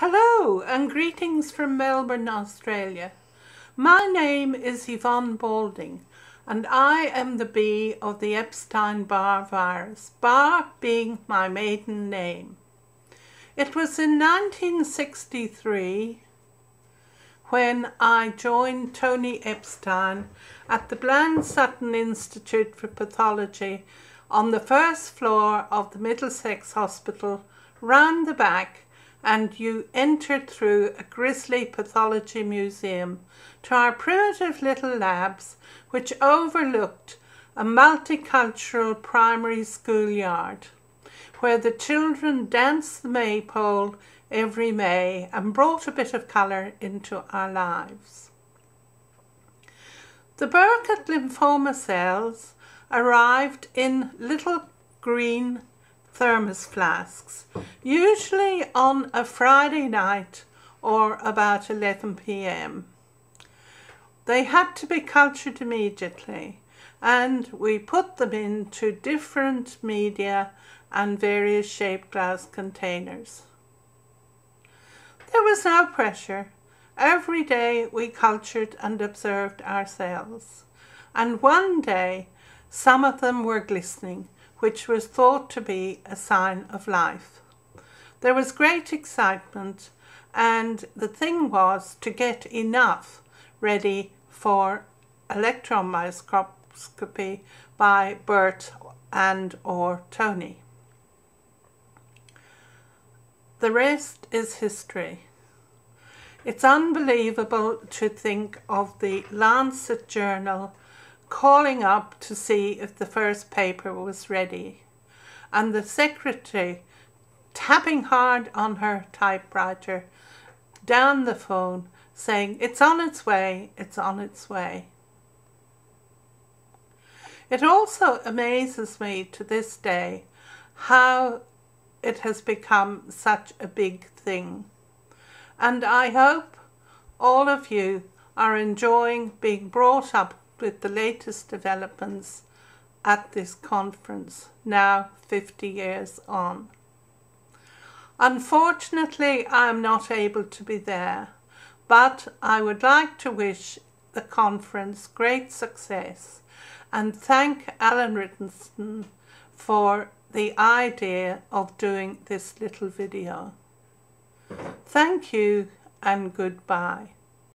Hello and greetings from Melbourne, Australia. My name is Yvonne Balding and I am the bee of the Epstein-Barr virus, Barr being my maiden name. It was in 1963 when I joined Tony Epstein at the Bland Sutton Institute for Pathology on the first floor of the Middlesex Hospital, round the back and you entered through a grisly pathology museum to our primitive little labs which overlooked a multicultural primary schoolyard where the children danced the maypole every May and brought a bit of colour into our lives. The Burkitt lymphoma cells arrived in little green thermos flasks, usually on a Friday night or about 11 pm. They had to be cultured immediately and we put them into different media and various shaped glass containers. There was no pressure. Every day we cultured and observed our cells. And one day some of them were glistening which was thought to be a sign of life. There was great excitement and the thing was to get enough ready for electron microscopy by Bert and or Tony. The rest is history. It's unbelievable to think of the Lancet journal calling up to see if the first paper was ready, and the secretary tapping hard on her typewriter down the phone saying, It's on its way, it's on its way. It also amazes me to this day how it has become such a big thing. And I hope all of you are enjoying being brought up with the latest developments at this conference, now 50 years on. Unfortunately, I am not able to be there, but I would like to wish the conference great success and thank Alan Rickinson for the idea of doing this little video. Thank you and goodbye.